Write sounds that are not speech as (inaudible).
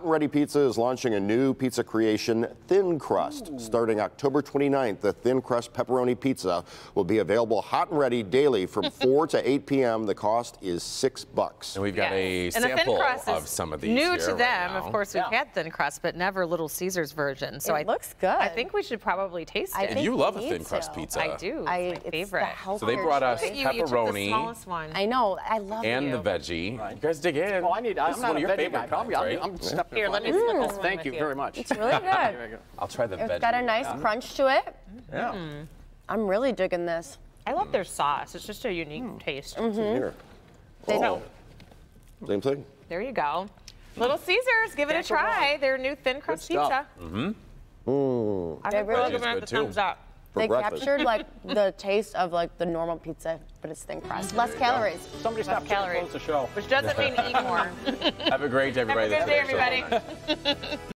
Hot and Ready Pizza is launching a new pizza creation, Thin Crust. Starting October 29th, the Thin Crust Pepperoni Pizza will be available hot and ready daily from (laughs) 4 to 8 p.m. The cost is 6 bucks. And we've got a Yes. And sample of some of these New here to right them, now. of course. We've had thin crust, but never Little Caesars version. So It I looks good. I think we should probably taste it. think You love a thin crust to. pizza. I do. I, it's my favorite. So they brought us Look at you, you took the pepperoni smallest one. I know. I love it. and you. the veggie. You guys dig in. Oh, I need. I'm is not one a of your veggie favorite guy. I'm, kinds, right? I'm, I'm stepping Here, let me of split you. this one Thank with you you. very much. It's really (laughs) good. Go. I'll try the It's veggie. got a nice crunch to it. Yeah. I'm really digging this. I love their sauce. It's just a unique Mm. taste. Here. They Oh. Same thing? There you go. Little Caesars, give it a try. Their new thin crust pizza. mm-hmm I think really we're is giving it good the too. thumbs up. For They breakfast. captured like the taste of like the normal pizza, but it's thin crust. Less calories. Somebody stop calories. close the show. Which doesn't mean eat more. (laughs) Have a great day, everybody. Have a good day, great. everybody. (laughs)